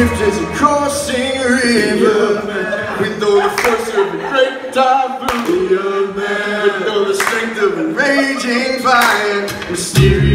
Swift as a coursing river. With all the force of a great typhoon. With all the strength of a raging fire. Mysterious